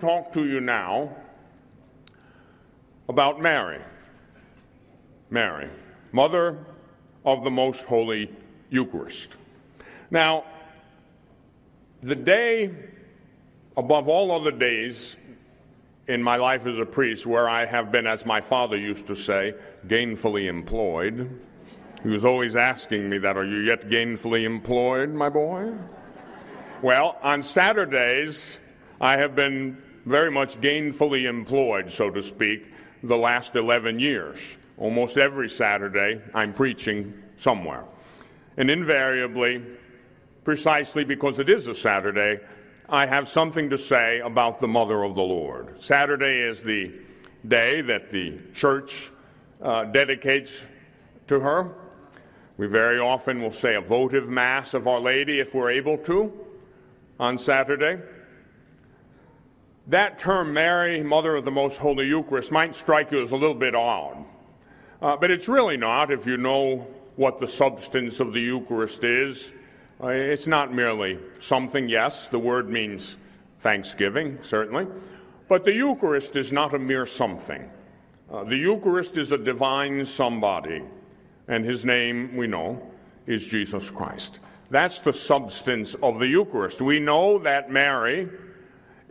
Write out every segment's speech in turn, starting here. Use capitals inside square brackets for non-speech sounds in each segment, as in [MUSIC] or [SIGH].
to talk to you now about Mary. Mary, Mother of the Most Holy Eucharist. Now, the day above all other days in my life as a priest where I have been, as my father used to say, gainfully employed. He was always asking me that, Are you yet gainfully employed, my boy? Well, on Saturdays, I have been very much gainfully employed, so to speak, the last 11 years. Almost every Saturday, I'm preaching somewhere. And invariably, precisely because it is a Saturday, I have something to say about the Mother of the Lord. Saturday is the day that the church uh, dedicates to her. We very often will say a votive Mass of Our Lady if we're able to on Saturday. That term, Mary, Mother of the Most Holy Eucharist, might strike you as a little bit odd. Uh, but it's really not if you know what the substance of the Eucharist is. Uh, it's not merely something, yes, the word means thanksgiving, certainly. But the Eucharist is not a mere something. Uh, the Eucharist is a divine somebody, and his name, we know, is Jesus Christ. That's the substance of the Eucharist. We know that Mary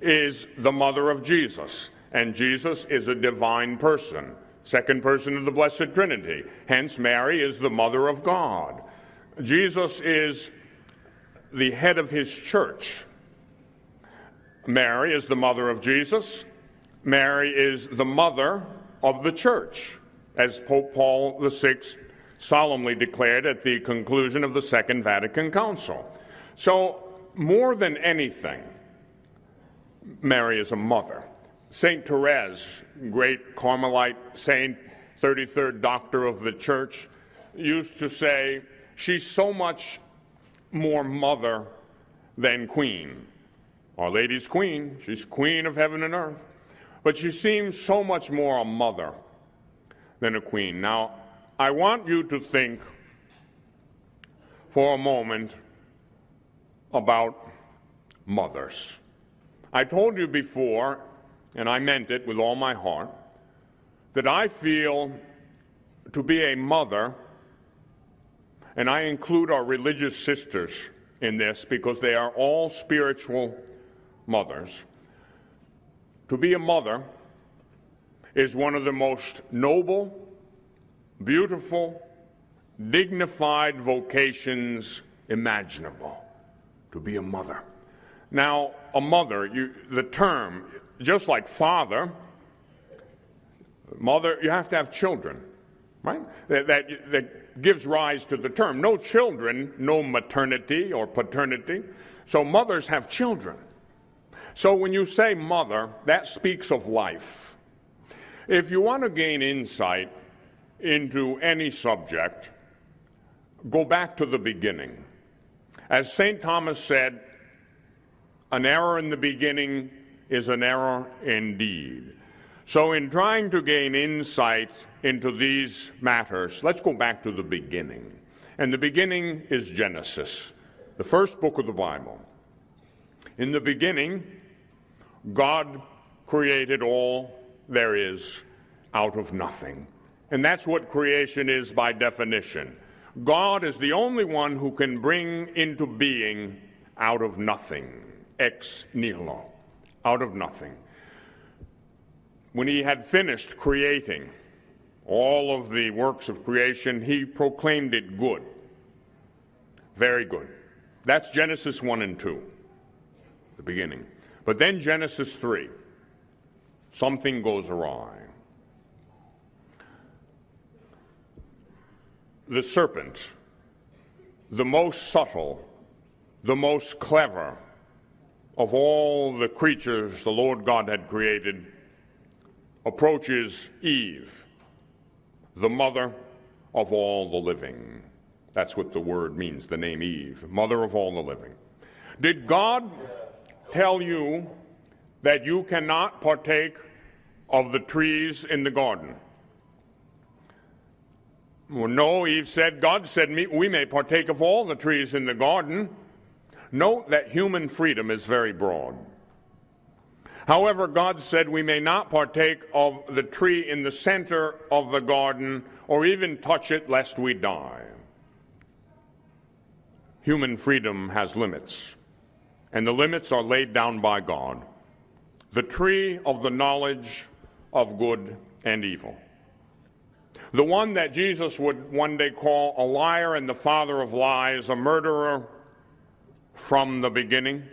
is the mother of Jesus, and Jesus is a divine person, second person of the Blessed Trinity. Hence, Mary is the mother of God. Jesus is the head of his church. Mary is the mother of Jesus. Mary is the mother of the church, as Pope Paul VI solemnly declared at the conclusion of the Second Vatican Council. So, more than anything, Mary is a mother. St. Therese, great Carmelite saint, 33rd doctor of the church, used to say, She's so much more mother than queen. Our Lady's queen, she's queen of heaven and earth. But she seems so much more a mother than a queen. Now, I want you to think for a moment about mothers. I told you before, and I meant it with all my heart, that I feel to be a mother, and I include our religious sisters in this because they are all spiritual mothers. To be a mother is one of the most noble beautiful, dignified vocations imaginable to be a mother. Now, a mother, you, the term, just like father, mother, you have to have children, right? That, that, that gives rise to the term. No children, no maternity or paternity. So mothers have children. So when you say mother, that speaks of life. If you want to gain insight into any subject, go back to the beginning. As St. Thomas said, an error in the beginning is an error indeed. So, in trying to gain insight into these matters, let's go back to the beginning. And the beginning is Genesis, the first book of the Bible. In the beginning, God created all there is out of nothing. And that's what creation is by definition. God is the only one who can bring into being out of nothing, ex nihilo, out of nothing. When he had finished creating all of the works of creation, he proclaimed it good. Very good. That's Genesis 1 and 2, the beginning. But then Genesis 3, something goes awry. the serpent, the most subtle, the most clever of all the creatures the Lord God had created, approaches Eve, the mother of all the living. That's what the word means, the name Eve, mother of all the living. Did God tell you that you cannot partake of the trees in the garden? Well, no, Eve said, God said, we may partake of all the trees in the garden. Note that human freedom is very broad. However, God said we may not partake of the tree in the center of the garden or even touch it lest we die. Human freedom has limits, and the limits are laid down by God. The tree of the knowledge of good and evil. The one that Jesus would one day call a liar and the father of lies, a murderer from the beginning,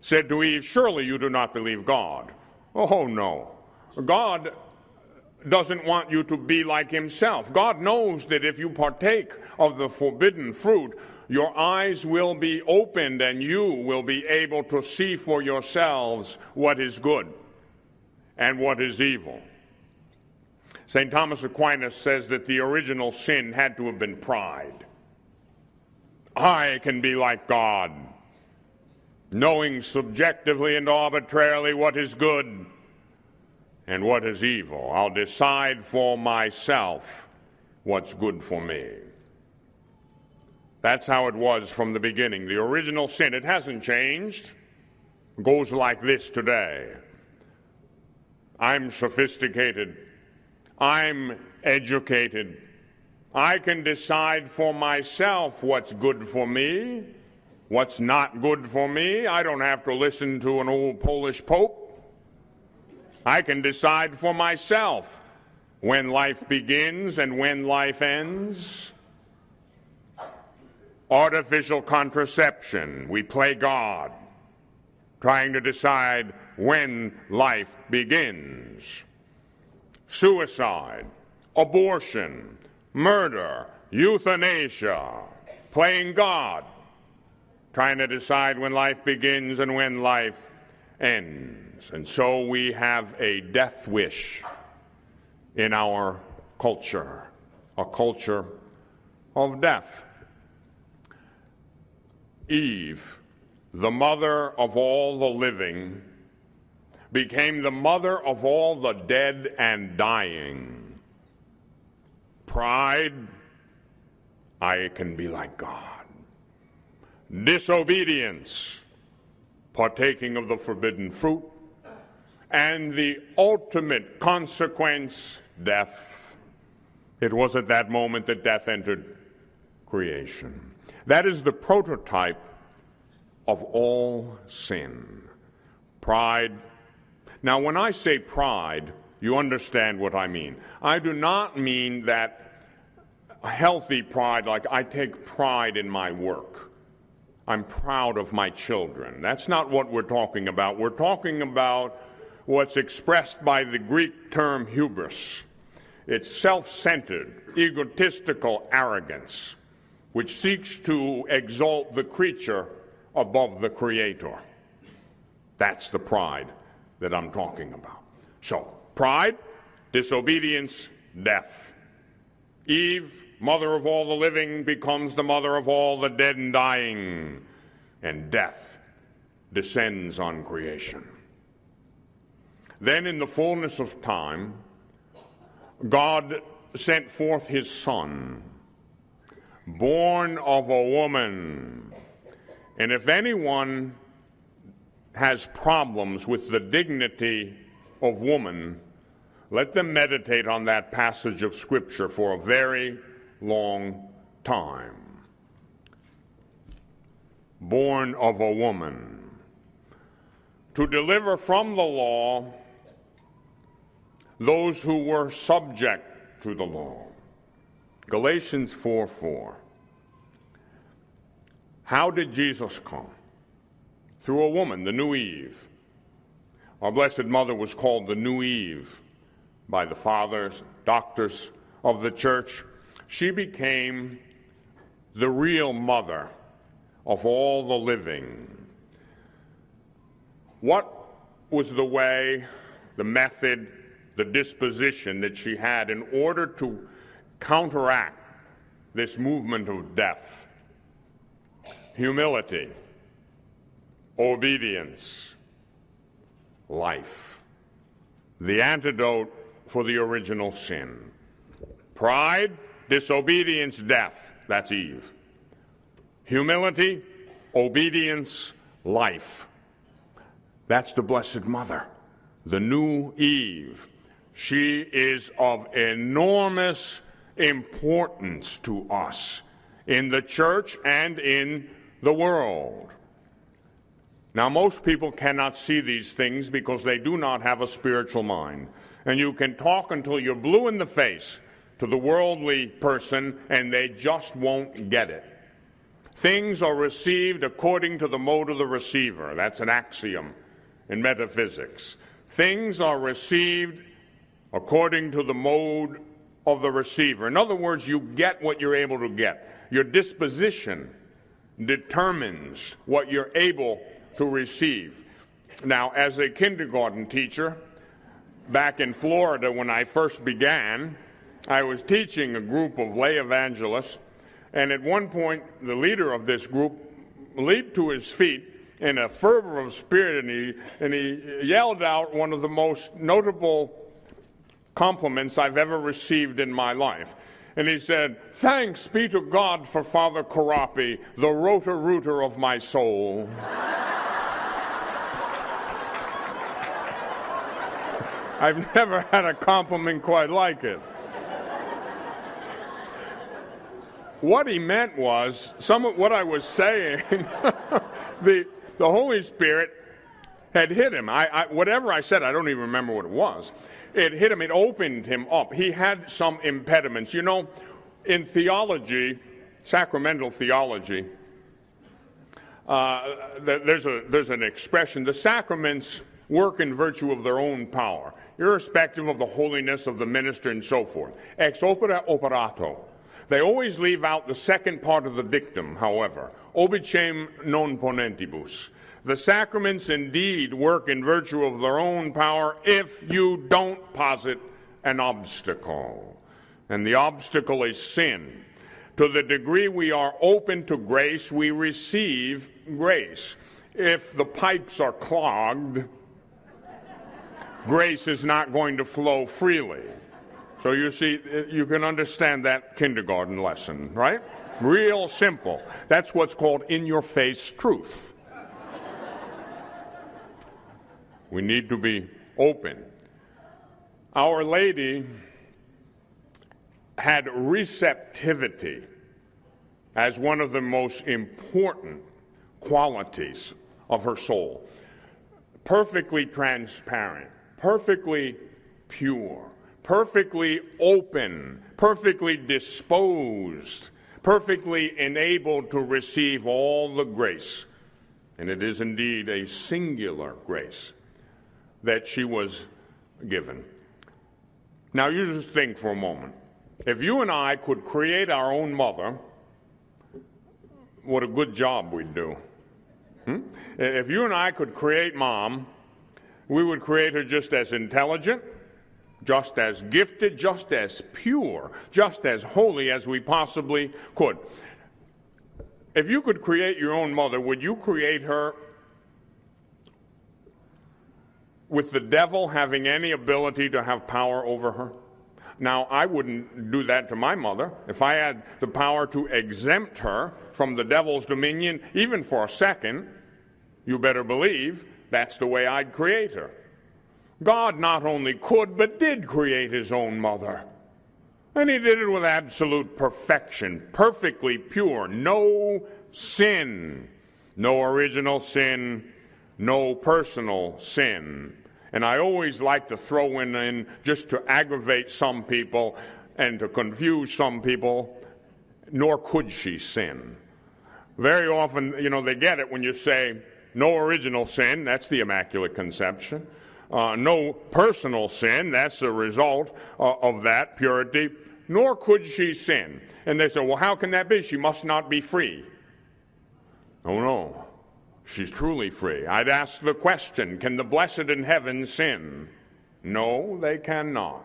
said to Eve, Surely you do not believe God. Oh, no. God doesn't want you to be like himself. God knows that if you partake of the forbidden fruit, your eyes will be opened and you will be able to see for yourselves what is good and what is evil. St. Thomas Aquinas says that the original sin had to have been pride. I can be like God, knowing subjectively and arbitrarily what is good and what is evil. I'll decide for myself what's good for me. That's how it was from the beginning. The original sin, it hasn't changed, goes like this today. I'm sophisticated. I'm educated. I can decide for myself what's good for me, what's not good for me. I don't have to listen to an old Polish pope. I can decide for myself when life begins and when life ends. Artificial contraception, we play God, trying to decide when life begins. Suicide, abortion, murder, euthanasia, playing God, trying to decide when life begins and when life ends. And so we have a death wish in our culture, a culture of death. Eve, the mother of all the living, became the mother of all the dead and dying. Pride, I can be like God. Disobedience, partaking of the forbidden fruit. And the ultimate consequence, death. It was at that moment that death entered creation. That is the prototype of all sin. Pride. Now, when I say pride, you understand what I mean. I do not mean that healthy pride, like I take pride in my work. I'm proud of my children. That's not what we're talking about. We're talking about what's expressed by the Greek term hubris. It's self centered, egotistical arrogance which seeks to exalt the creature above the creator. That's the pride that I'm talking about. So, pride, disobedience, death. Eve, mother of all the living, becomes the mother of all the dead and dying, and death descends on creation. Then, in the fullness of time, God sent forth his Son born of a woman. And if anyone has problems with the dignity of woman, let them meditate on that passage of Scripture for a very long time. Born of a woman. To deliver from the law those who were subject to the law. Galatians 4 4. How did Jesus come? Through a woman, the new Eve. Our Blessed Mother was called the new Eve by the fathers, doctors of the church. She became the real mother of all the living. What was the way, the method, the disposition that she had in order to counteract this movement of death humility, obedience, life. The antidote for the original sin. Pride, disobedience, death. That's Eve. Humility, obedience, life. That's the Blessed Mother, the new Eve. She is of enormous importance to us in the church and in the world. Now, most people cannot see these things because they do not have a spiritual mind. And you can talk until you're blue in the face to the worldly person, and they just won't get it. Things are received according to the mode of the receiver. That's an axiom in metaphysics. Things are received according to the mode of the receiver. In other words, you get what you're able to get. Your disposition determines what you're able to receive. Now, as a kindergarten teacher, back in Florida when I first began, I was teaching a group of lay evangelists, and at one point, the leader of this group leaped to his feet in a fervor of spirit, and he, and he yelled out one of the most notable compliments I've ever received in my life. And he said, Thanks be to God for Father Corapi, the Roto-Rooter of my soul. [LAUGHS] I've never had a compliment quite like it. what he meant was some of what I was saying, [LAUGHS] the, the Holy Spirit had hit him. I, I, whatever I said, I don't even remember what it was. It hit him, it opened him up. He had some impediments. You know, in theology, sacramental theology, uh, there's, a, there's an expression the sacraments work in virtue of their own power, irrespective of the holiness of the minister and so forth. Ex opere operato. They always leave out the second part of the dictum, however, obicem non ponentibus. The sacraments indeed work in virtue of their own power if you don't posit an obstacle. And the obstacle is sin. To the degree we are open to grace, we receive grace. If the pipes are clogged, grace is not going to flow freely. So you see, you can understand that kindergarten lesson, right? Real simple. That's what's called in your face truth. We need to be open. Our Lady had receptivity as one of the most important qualities of her soul. Perfectly transparent, perfectly pure, perfectly open, perfectly disposed, perfectly enabled to receive all the grace. And it is indeed a singular grace that she was given. Now, you just think for a moment. If you and I could create our own mother, what a good job we'd do. Hmm? If you and I could create mom, we would create her just as intelligent, just as gifted, just as pure, just as holy as we possibly could. If you could create your own mother, would you create her with the devil having any ability to have power over her? Now, I wouldn't do that to my mother. If I had the power to exempt her from the devil's dominion, even for a second, you better believe that's the way I'd create her. God not only could, but did create his own mother. And he did it with absolute perfection, perfectly pure, no sin, no original sin, no personal sin. And I always like to throw in, in just to aggravate some people and to confuse some people, nor could she sin. Very often, you know, they get it when you say, no original sin, that's the Immaculate Conception. Uh, no personal sin, that's the result uh, of that purity, nor could she sin. And they say, well, how can that be? She must not be free. Oh, no. She's truly free. I'd ask the question can the blessed in heaven sin? No, they cannot.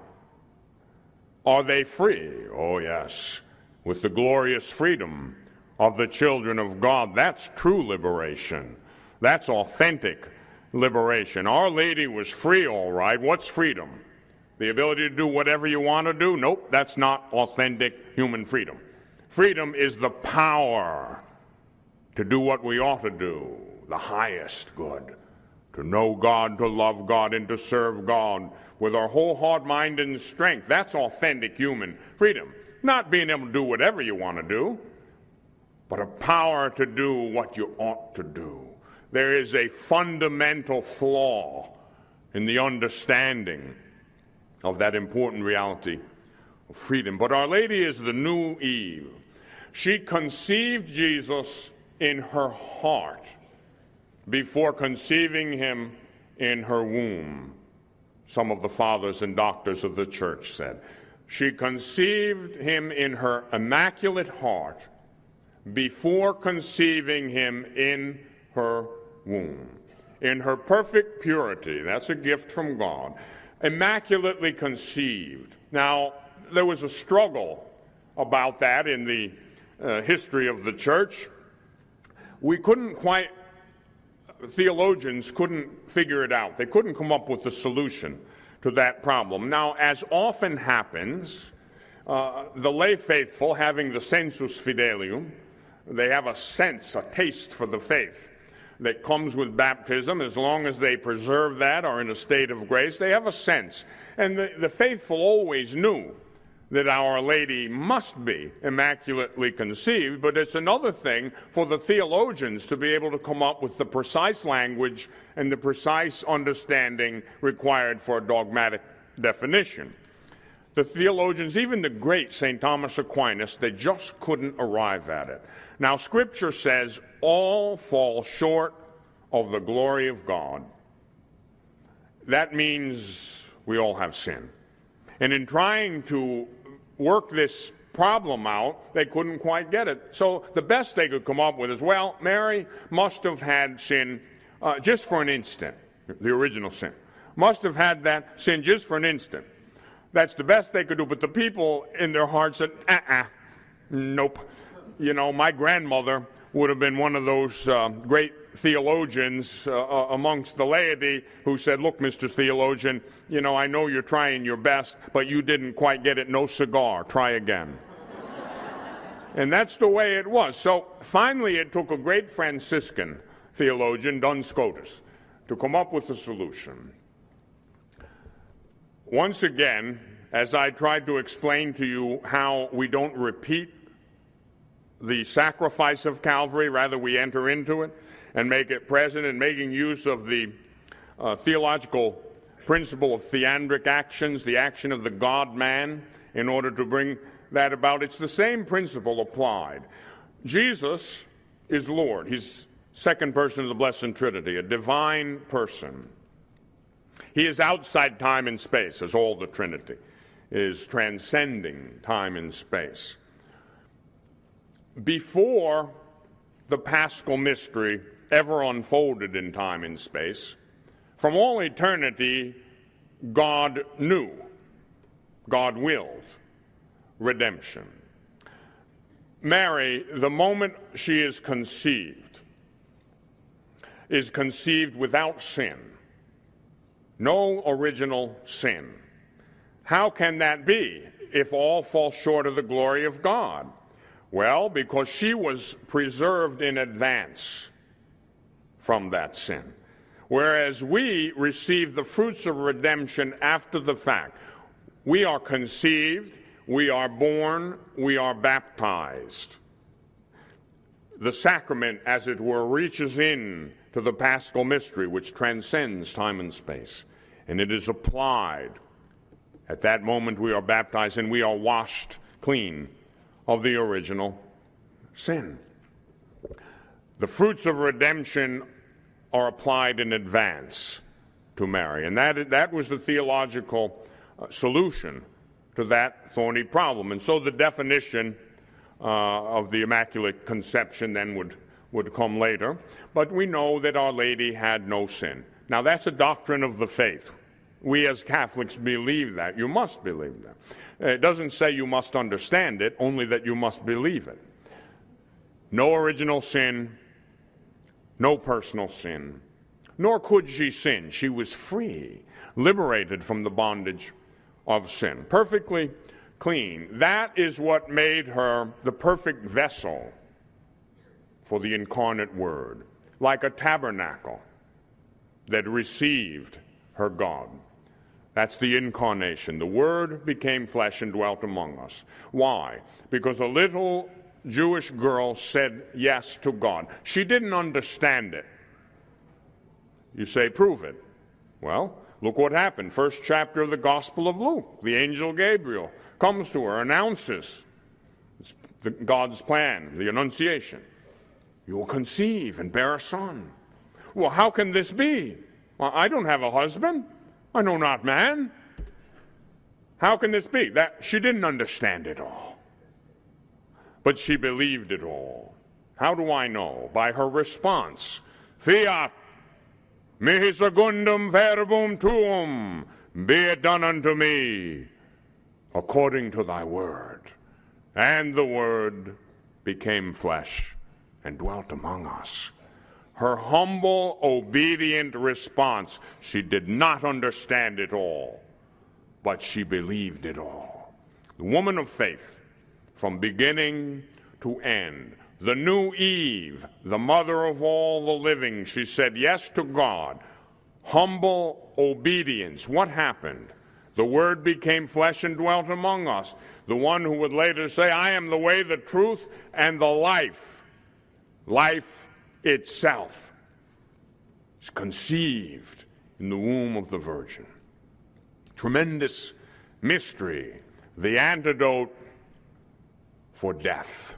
Are they free? Oh, yes. With the glorious freedom of the children of God. That's true liberation. That's authentic liberation. Our Lady was free, all right. What's freedom? The ability to do whatever you want to do? Nope, that's not authentic human freedom. Freedom is the power to do what we ought to do, the highest good, to know God, to love God, and to serve God with our whole heart, mind, and strength. That's authentic human freedom. Not being able to do whatever you want to do, but a power to do what you ought to do. There is a fundamental flaw in the understanding of that important reality of freedom. But Our Lady is the new Eve. She conceived Jesus in her heart before conceiving him in her womb, some of the fathers and doctors of the church said. She conceived him in her immaculate heart before conceiving him in her womb. In her perfect purity, that's a gift from God, immaculately conceived. Now, there was a struggle about that in the uh, history of the church. We couldn't quite, theologians couldn't figure it out. They couldn't come up with a solution to that problem. Now, as often happens, uh, the lay faithful, having the sensus fidelium, they have a sense, a taste for the faith that comes with baptism. As long as they preserve that or in a state of grace, they have a sense. And the, the faithful always knew that Our Lady must be immaculately conceived, but it's another thing for the theologians to be able to come up with the precise language and the precise understanding required for a dogmatic definition. The theologians, even the great St. Thomas Aquinas, they just couldn't arrive at it. Now, Scripture says all fall short of the glory of God. That means we all have sin. And in trying to work this problem out, they couldn't quite get it. So the best they could come up with is well, Mary must have had sin uh, just for an instant, the original sin. Must have had that sin just for an instant. That's the best they could do. But the people in their hearts said, uh uh-uh, uh, nope. You know, my grandmother would have been one of those uh, great theologians uh, uh, amongst the laity who said, Look, Mr. Theologian, you know, I know you're trying your best, but you didn't quite get it. No cigar. Try again. and that's the way it was. So finally, it took a great Franciscan theologian, Duns Scotus, to come up with a solution. Once again, as I tried to explain to you how we don't repeat the sacrifice of Calvary, rather, we enter into it and make it present, and making use of the uh, theological principle of theandric actions, the action of the God man, in order to bring that about. It's the same principle applied. Jesus is Lord. He's second person of the Blessed Trinity, a divine person. He is outside time and space, as all the Trinity is transcending time and space. Before the paschal mystery ever unfolded in time and space, from all eternity, God knew, God willed redemption. Mary, the moment she is conceived, is conceived without sin, no original sin. How can that be if all fall short of the glory of God? Well, because she was preserved in advance from that sin. Whereas we receive the fruits of redemption after the fact. We are conceived, we are born, we are baptized. The sacrament, as it were, reaches in to the paschal mystery which transcends time and space, and it is applied. At that moment, we are baptized and we are washed clean of the original sin. The fruits of redemption are applied in advance to Mary. And that, that was the theological uh, solution to that thorny problem. And so the definition uh, of the Immaculate Conception then would, would come later. But we know that Our Lady had no sin. Now, that's a doctrine of the faith. We as Catholics believe that. You must believe that. It doesn't say you must understand it, only that you must believe it. No original sin, no personal sin. Nor could she sin. She was free, liberated from the bondage of sin, perfectly clean. That is what made her the perfect vessel for the incarnate Word, like a tabernacle. that received her God. That's the incarnation. The Word became flesh and dwelt among us. Why? Because a little Jewish girl said yes to God. She didn't understand it. You say, prove it. Well, look what happened. First chapter of the Gospel of Luke. The angel Gabriel comes to her, announces God's plan, the Annunciation. You will conceive and bear a son. Well, how can this be? Well, I don't have a husband. I know not man. How can this be? That she didn't understand it all. But she believed it all. How do I know? By her response. Fiat mihi secundum verbum tuum, be it done unto me according to thy word. And the word became flesh and dwelt among us her humble, obedient response. She did not understand it all, but she believed it all. The woman of faith, from beginning to end. The new Eve, the mother of all the living, she said yes to God. Humble obedience. What happened? The Word became flesh and dwelt among us. The one who would later say, I am the way, the truth, and the life. Life itself is conceived in the womb of the Virgin. Tremendous mystery. The antidote for death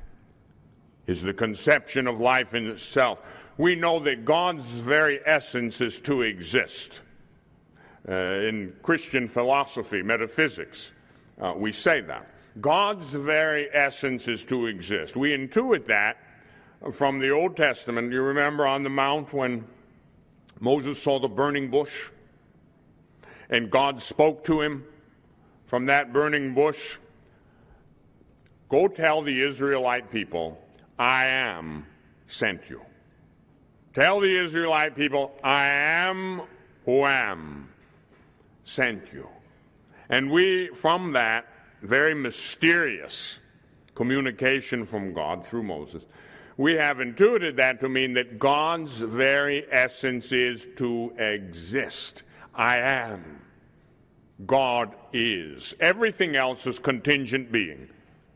is the conception of life in itself. We know that God's very essence is to exist. Uh, in Christian philosophy, metaphysics, uh, we say that. God's very essence is to exist. We intuit that from the Old Testament. You remember on the mount when Moses saw the burning bush and God spoke to him from that burning bush Go tell the Israelite people, I am sent you. Tell the Israelite people, I am who am sent you. And we, from that very mysterious communication from God through Moses, we have intuited that to mean that God's very essence is to exist. I am. God is. Everything else is contingent being,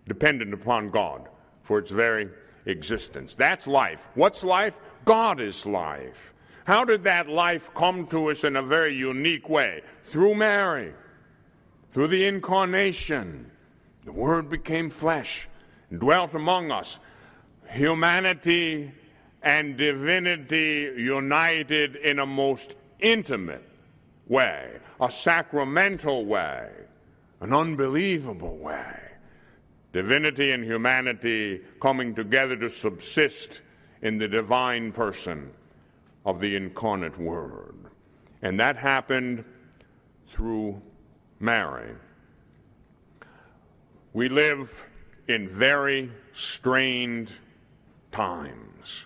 dependent upon God for its very existence. That's life. What's life? God is life. How did that life come to us in a very unique way? Through Mary, through the incarnation. The Word became flesh and dwelt among us humanity and divinity united in a most intimate way, a sacramental way, an unbelievable way. Divinity and humanity coming together to subsist in the divine person of the incarnate Word. And that happened through Mary. We live in very strained times.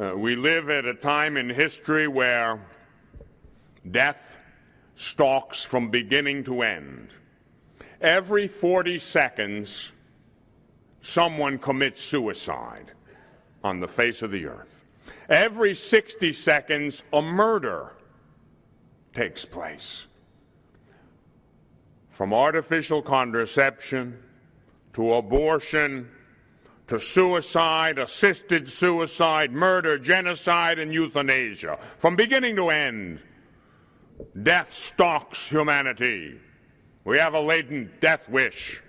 Uh, we live at a time in history where death stalks from beginning to end. Every 40 seconds, someone commits suicide on the face of the earth. Every 60 seconds, a murder takes place. From artificial contraception to abortion to suicide, assisted suicide, murder, genocide, and euthanasia. From beginning to end, death stalks humanity. We have a latent death wish,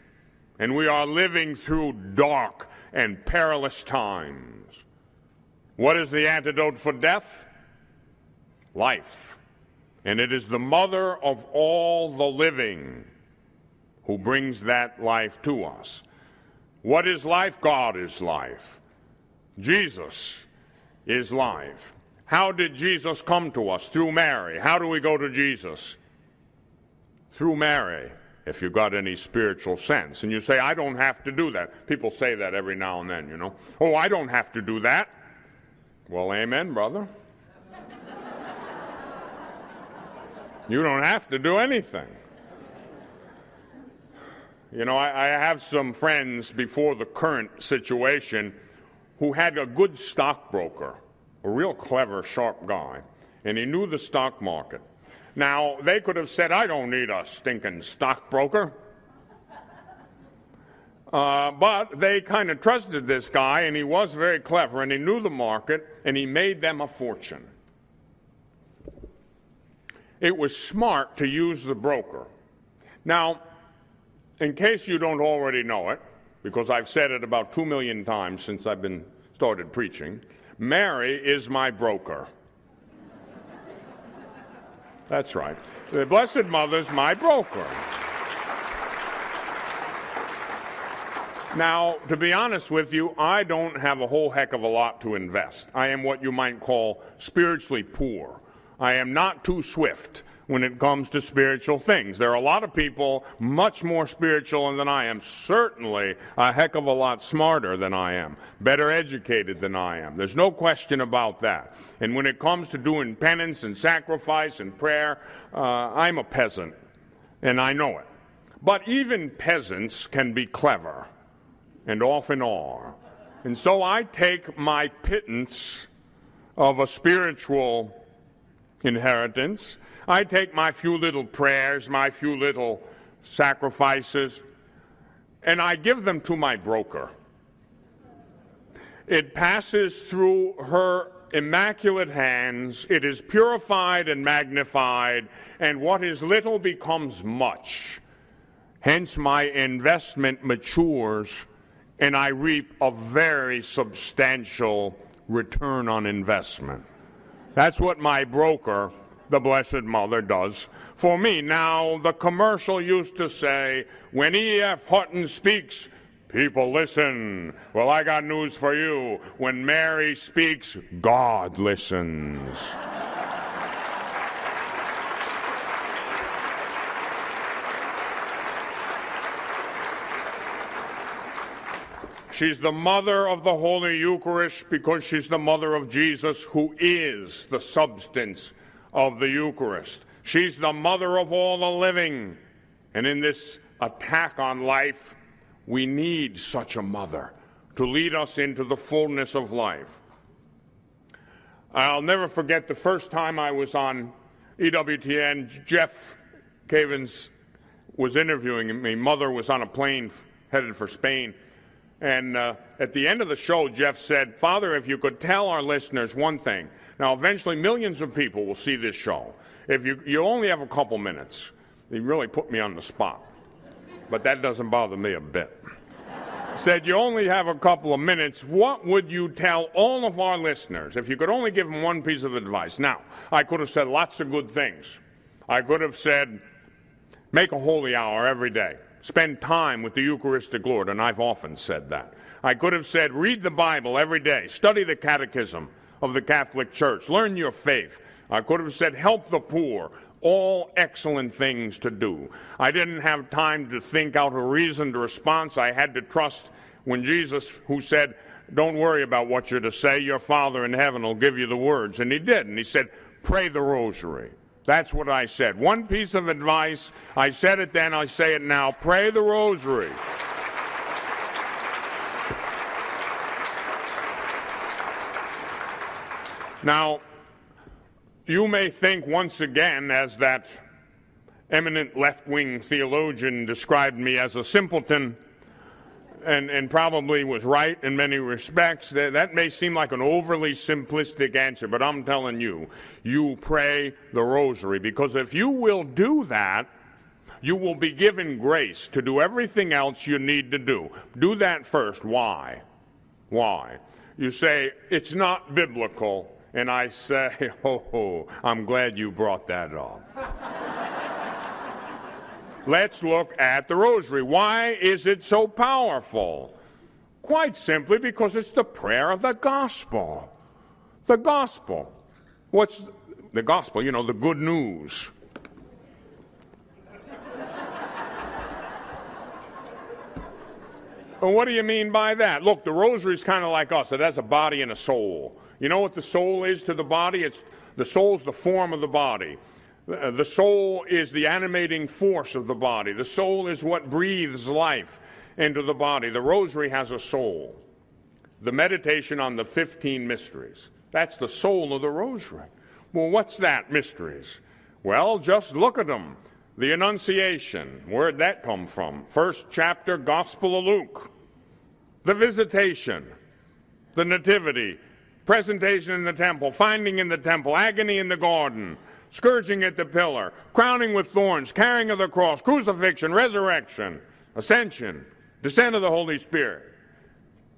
and we are living through dark and perilous times. What is the antidote for death? Life. And it is the mother of all the living who brings that life to us. What is life? God is life. Jesus is life. How did Jesus come to us? Through Mary. How do we go to Jesus? Through Mary, if you've got any spiritual sense. And you say, I don't have to do that. People say that every now and then, you know. Oh, I don't have to do that. Well, amen, brother. you don't have to do anything. You know, I, I, have some friends before the current situation who had a good stockbroker, a real clever, sharp guy. and he knew the stock market. Now, they could have said, I don't need a stinking stockbroker. Uh, but they kind of trusted this guy, and he was very clever, and he knew the market, and he made them a fortune. It was smart to use the broker. Now, in case you don't already know it, because I've said it about two million times since I've been started preaching, Mary is my broker. That's right. The Blessed Mother's my broker. Now, to be honest with you, I don't have a whole heck of a lot to invest. I am what you might call spiritually poor. I am not too swift when it comes to spiritual things. There are a lot of people much more spiritual than I am, certainly a heck of a lot smarter than I am, better educated than I am. There's no question about that. And when it comes to doing penance and sacrifice and prayer, uh, I'm a peasant, and I know it. But even peasants can be clever and often are. And so I take my pittance of a spiritual inheritance. I take my few little prayers, my few little sacrifices, and I give them to my broker. It passes through her immaculate hands, it is purified and magnified, and what is little becomes much. Hence, my investment matures and I reap a very substantial return on investment. That's what my broker, the Blessed Mother, does for me. Now, the commercial used to say, when E.F. Hutton speaks, people listen. Well, I got news for you. When Mary speaks, God listens. She's the mother of the Holy Eucharist because she's the mother of Jesus, who is the substance of the Eucharist. She's the mother of all the living. And in this attack on life, we need such a mother to lead us into the fullness of life. I'll never forget the first time I was on EWTN. Jeff Cavins was interviewing me. Mother was on a plane headed for Spain and uh, at the end of the show, Jeff said, Father, if you could tell our listeners one thing. Now, eventually, millions of people will see this show. If you, you only have a couple minutes, he really put me on the spot. But that doesn't bother me a bit. said, You only have a couple of minutes. What would you tell all of our listeners if you could only give them one piece of advice? Now, I could have said lots of good things. I could have said, Make a holy hour every day. Spend time with the Eucharistic Lord, and I've often said that. I could have said, read the Bible every day, study the Catechism of the Catholic Church, learn your faith. I could have said, help the poor. All excellent things to do. I didn't have time to think out a reasoned response. I had to trust when Jesus, who said, Don't worry about what you're to say, your Father in heaven will give you the words. And he did. And he said, Pray the rosary. That's what I said. One piece of advice. I said it then, I say it now. Pray the rosary. Now, you may think once again, as that eminent left wing theologian described me as a simpleton, and, and probably was right in many respects. That, that may seem like an overly simplistic answer, but I'm telling you, you pray the rosary because if you will do that, you will be given grace to do everything else you need to do. Do that first. Why? Why? You say, it's not biblical. And I say, [LAUGHS] oh, oh I'm glad you brought that up. Let's look at the rosary. Why is it so powerful? Quite simply because it's the prayer of the gospel. The gospel. What's the gospel? You know, the good news. Well, what do you mean by that? Look, the rosary is kind of like us. It has a body and a soul. You know what the soul is to the body? It's the soul's the form of the body. Uh, the soul is the animating force of the body. The soul is what breathes life into the body. The rosary has a soul. The meditation on the 15 mysteries. That's the soul of the rosary. Well, what's that, mysteries? Well, just look at them. The Annunciation, where'd that come from? First chapter, Gospel of Luke. The Visitation, the Nativity, presentation in the temple, finding in the temple, agony in the garden, scourging at the pillar, crowning with thorns, carrying of the cross, crucifixion, resurrection, ascension, descent of the Holy Spirit.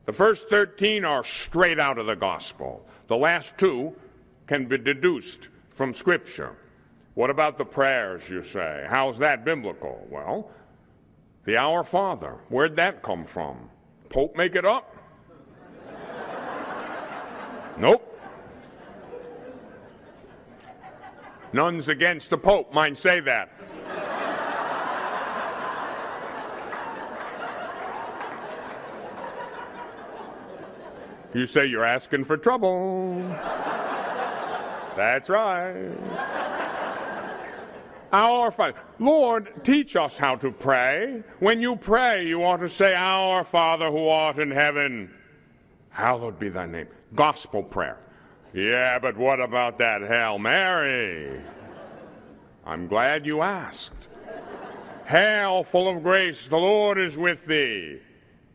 The first 13 are straight out of the gospel. The last two can be deduced from Scripture. What about the prayers, you say? How's that biblical? Well, the Our Father, where'd that come from? Pope make it up? Nope. Nuns against the Pope mind say that. You say you're asking for trouble. That's right. Our Father. Lord, teach us how to pray. When you pray, you ought to say, Our Father who art in heaven, hallowed be thy name. Gospel prayer. Yeah, but what about that Hail Mary? I'm glad you asked. Hail, full of grace, the Lord is with thee.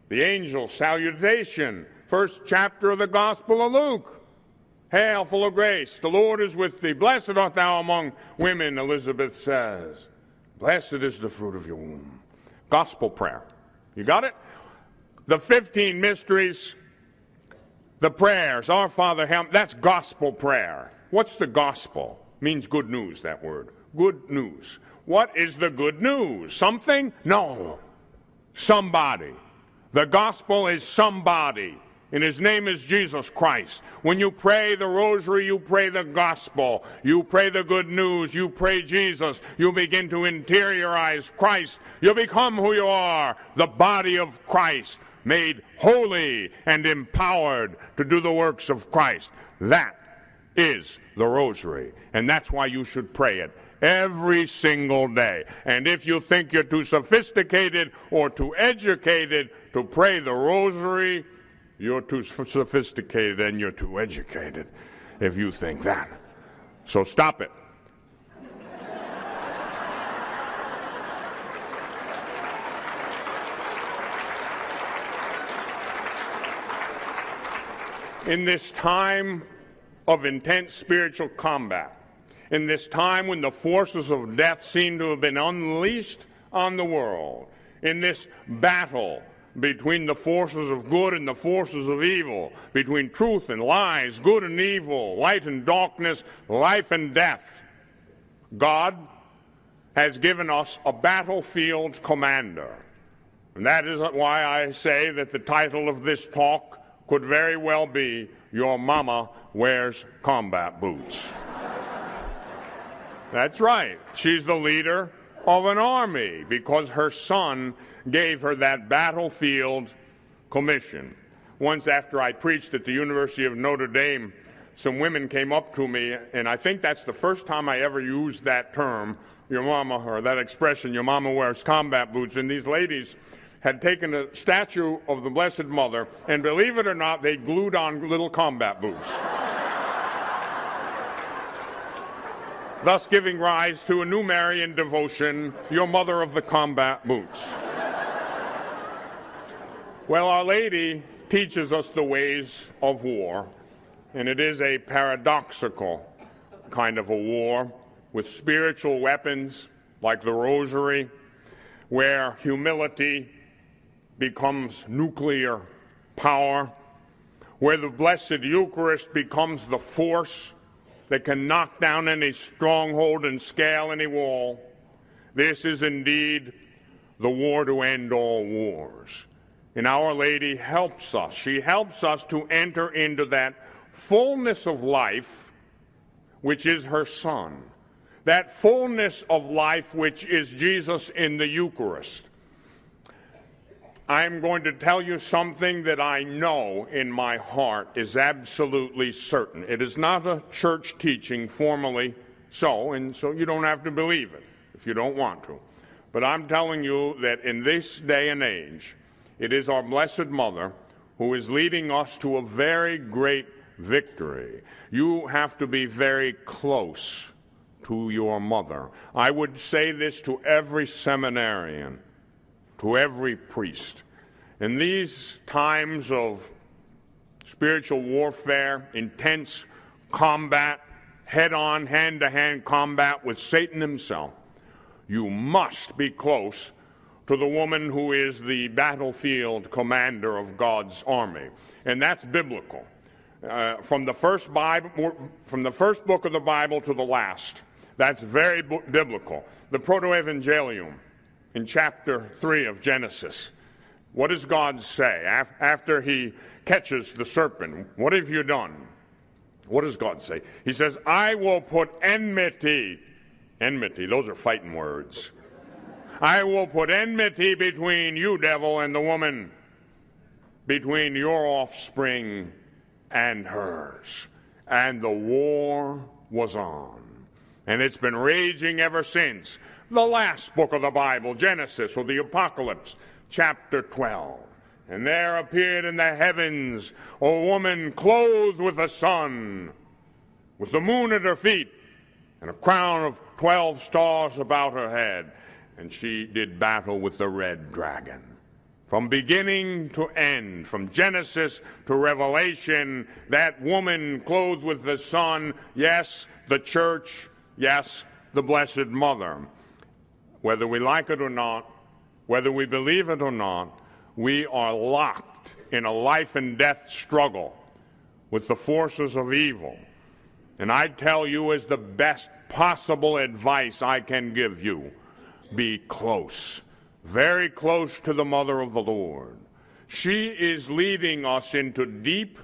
The angel salutation first chapter of the Gospel of Luke. Hail, full of grace, the Lord is with thee. Blessed art thou among women, Elizabeth says. Blessed is the fruit of your womb. Gospel prayer. You got it? The 15 mysteries, the prayers, Our Father, help, that's gospel prayer. What's the gospel? Means good news, that word. Good news. What is the good news? Something? No. Somebody. The gospel is somebody and his name is Jesus Christ. When you pray the rosary, you pray the gospel, you pray the good news, you pray Jesus, you begin to interiorize Christ. You become who you are, the body of Christ, made holy and empowered to do the works of Christ. That is the rosary, and that's why you should pray it every single day. And if you think you're too sophisticated or too educated to pray the rosary, you're too sophisticated and you're too educated if you think that. So stop it. In this time of intense spiritual combat, in this time when the forces of death seem to have been unleashed on the world, in this battle between the forces of good and the forces of evil, between truth and lies, good and evil, light and darkness, life and death. God has given us a battlefield commander. And that is why I say that the title of this talk could very well be Your Mama Wears Combat Boots. That's right. She's the leader of an army because her son gave her that battlefield commission. Once after I preached at the University of Notre Dame, some women came up to me, and I think that's the first time I ever used that term, your mama, or that expression, your mama wears combat boots. And these ladies had taken a statue of the Blessed Mother, and believe it or not, they glued on little combat boots. thus giving rise to a new Marian devotion, your mother of the combat boots. well, Our Lady teaches us the ways of war, and it is a paradoxical kind of a war with spiritual weapons like the rosary, where humility becomes nuclear power, where the Blessed Eucharist becomes the force that can knock down any stronghold and scale any wall. This is indeed the war to end all wars. And Our Lady helps us. She helps us to enter into that fullness of life, which is her Son. That fullness of life, which is Jesus in the Eucharist. I'm going to tell you something that I know in my heart is absolutely certain. It is not a church teaching formally so, and so you don't have to believe it if you don't want to. But I'm telling you that in this day and age, it is our Blessed Mother who is leading us to a very great victory. You have to be very close to your mother. I would say this to every seminarian, to every priest. In these times of spiritual warfare, intense combat, head on, hand to hand combat with Satan himself, you must be close to the woman who is the battlefield commander of God's army. And that's biblical. Uh, from the first Bible, from the first book of the Bible to the last, that's very biblical. The Proto-Evangelium in chapter 3 of Genesis. What does God say Af- after he catches the serpent? What have you done? What does God say? He says, I will put enmity, enmity, those are fighting words. I will put enmity between you, devil, and the woman, between your offspring and hers. And the war was on. And it's been raging ever since. The last book of the Bible, Genesis or the Apocalypse, chapter 12. And there appeared in the heavens a woman clothed with the sun, with the moon at her feet, and a crown of twelve stars about her head. And she did battle with the red dragon. From beginning to end, from Genesis to Revelation, that woman clothed with the sun, yes, the church, yes, the Blessed Mother. Whether we like it or not, whether we believe it or not, we are locked in a life and death struggle with the forces of evil. And I tell you, as the best possible advice I can give you, be close very close to the mother of the Lord. She is leading us into deep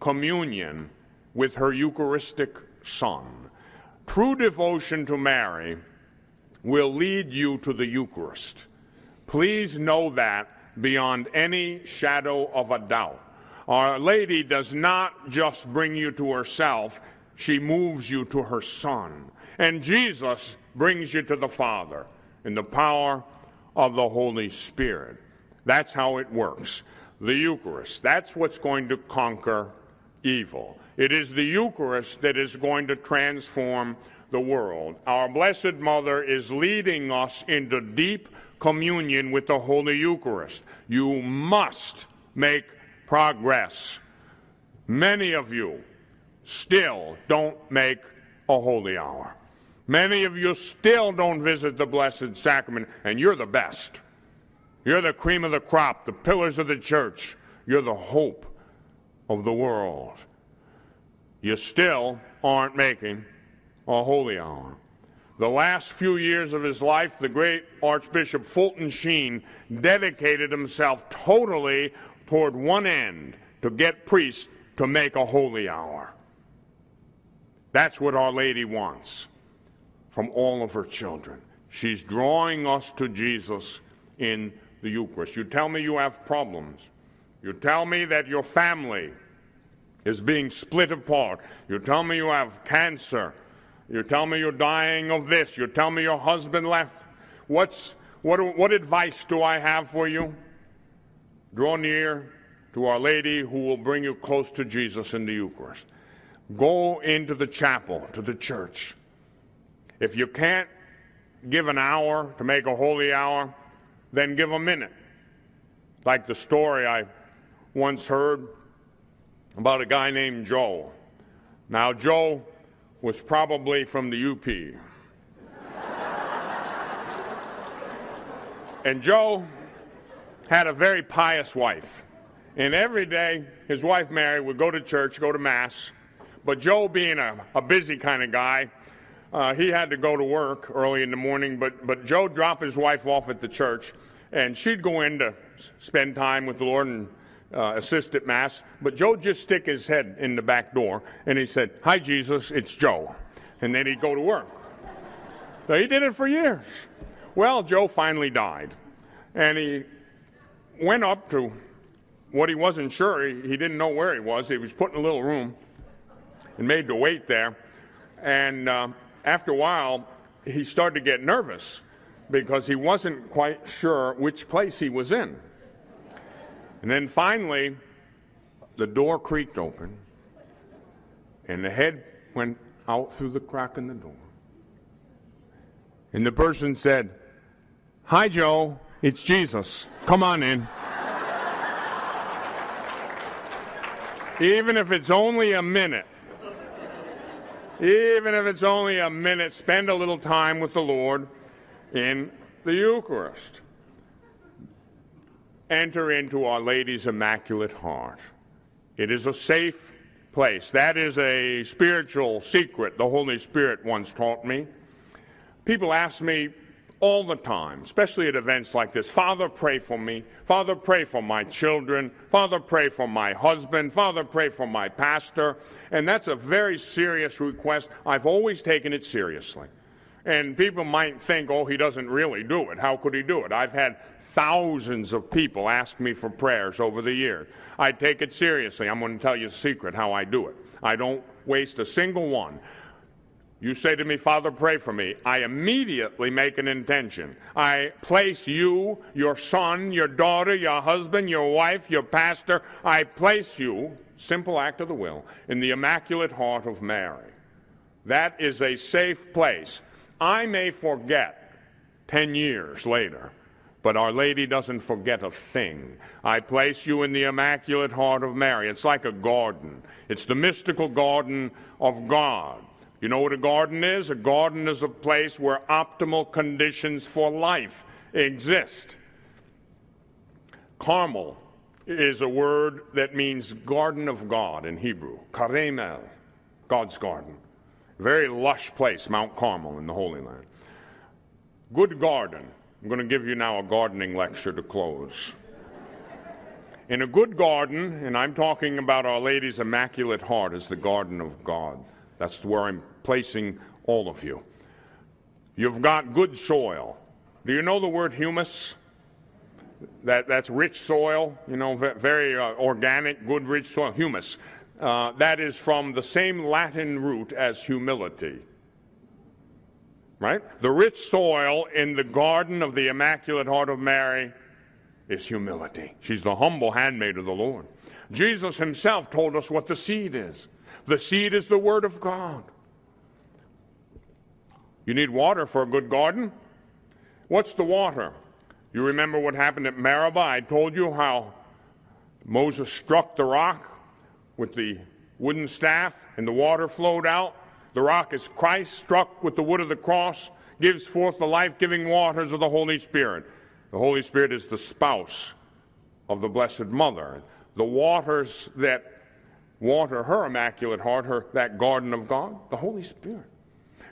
communion with her Eucharistic Son. True devotion to Mary will lead you to the Eucharist. Please know that beyond any shadow of a doubt. Our Lady does not just bring you to herself, she moves you to her Son. And Jesus brings you to the Father in the power of the Holy Spirit. That's how it works. The Eucharist, that's what's going to conquer evil. It is the Eucharist that is going to transform the world. Our Blessed Mother is leading us into deep communion with the Holy Eucharist. You must make progress. Many of you still don't make a holy hour. Many of you still don't visit the Blessed Sacrament, and you're the best. You're the cream of the crop, the pillars of the church. You're the hope of the world. You still aren't making a holy hour. The last few years of his life, the great Archbishop Fulton Sheen dedicated himself totally toward one end to get priests to make a holy hour. That's what Our Lady wants from all of her children. She's drawing us to Jesus in the Eucharist. You tell me you have problems. You tell me that your family is being split apart. You tell me you have cancer. You tell me you're dying of this. You tell me your husband left. What's, what, what advice do I have for you? Draw near to Our Lady who will bring you close to Jesus in the Eucharist. Go into the chapel, to the church. If you can't give an hour to make a holy hour, then give a minute. Like the story I once heard about a guy named Joe. Now, Joe was probably from the UP. and Joe had a very pious wife. And every day, his wife Mary would go to church, go to Mass. But Joe, being a, a busy kind of guy, uh, he had to go to work early in the morning, but, but Joe dropped his wife off at the church, and she'd go in to spend time with the Lord and uh, assist at Mass. But Joe just stick his head in the back door, and he said, Hi, Jesus, it's Joe. And then he'd go to work. So he did it for years. Well, Joe finally died, and he went up to what he wasn't sure. He, he didn't know where he was. He was put in a little room and made to wait there. And uh, after a while, he started to get nervous because he wasn't quite sure which place he was in. And then finally, the door creaked open, And the head went out through the crack in the door. And the person said, Hi, Joe. It's Jesus. Come on in. Even if it's only a minute, even if it's only a minute, spend a little time with the Lord in the Eucharist. Enter into Our Lady's Immaculate Heart. It is a safe place. That is a spiritual secret the Holy Spirit once taught me. People ask me all the time, especially at events like this Father, pray for me. Father, pray for my children. Father, pray for my husband. Father, pray for my pastor. And that's a very serious request. I've always taken it seriously. And people might think, oh, he doesn't really do it. How could he do it? I've had thousands of people ask me for prayers over the years. I take it seriously. I'm going to tell you a secret how I do it. I don't waste a single one. You say to me, Father, pray for me. I immediately make an intention. I place you, your son, your daughter, your husband, your wife, your pastor, I place you, simple act of the will, in the Immaculate Heart of Mary. That is a safe place. I may forget 10 years later, but Our Lady doesn't forget a thing. I place you in the Immaculate Heart of Mary. It's like a garden, it's the mystical garden of God. You know what a garden is? A garden is a place where optimal conditions for life exist. Carmel is a word that means garden of God in Hebrew. Karemel, God's garden. Very lush place, Mount Carmel in the Holy Land. Good garden. I'm going to give you now a gardening lecture to close. In a good garden, and I'm talking about Our Lady's Immaculate Heart as the garden of God. That's where I'm placing all of you. You've got good soil. Do you know the word humus? That, that's rich soil, you know, very uh, organic, good, rich soil. Humus. Uh, that is from the same Latin root as humility. Right? The rich soil in the garden of the Immaculate Heart of Mary is humility. She's the humble handmaid of the Lord. Jesus himself told us what the seed is. The seed is the Word of God. You need water for a good garden? What's the water? You remember what happened at Meribah? I told you how Moses struck the rock with the wooden staff and the water flowed out. The rock is Christ struck with the wood of the cross, gives forth the life giving waters of the Holy Spirit. The Holy Spirit is the spouse of the Blessed Mother. The waters that water her immaculate heart, her that garden of God, the Holy Spirit.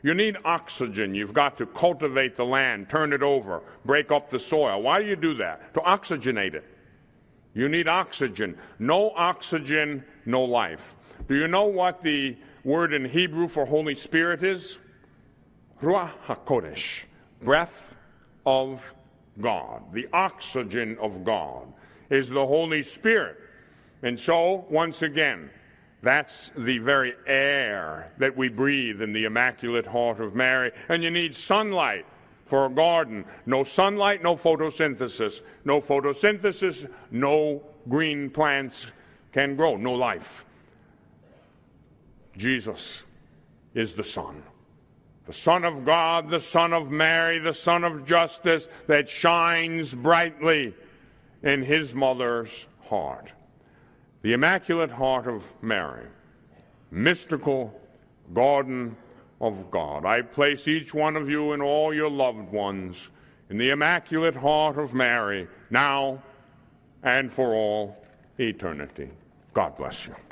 You need oxygen. You've got to cultivate the land, turn it over, break up the soil. Why do you do that? To oxygenate it. You need oxygen. No oxygen, no life. Do you know what the word in Hebrew for Holy Spirit is? Ruach HaKodesh, breath of God. The oxygen of God is the Holy Spirit. And so, once again, that's the very air that we breathe in the Immaculate Heart of Mary. And you need sunlight for a garden. No sunlight, no photosynthesis. No photosynthesis, no green plants can grow, no life. Jesus is the Son. The Son of God, the Son of Mary, the Son of justice that shines brightly in his mother's heart. The Immaculate Heart of Mary, mystical garden of God. I place each one of you and all your loved ones in the Immaculate Heart of Mary, now and for all eternity. God bless you.